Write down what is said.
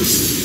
News.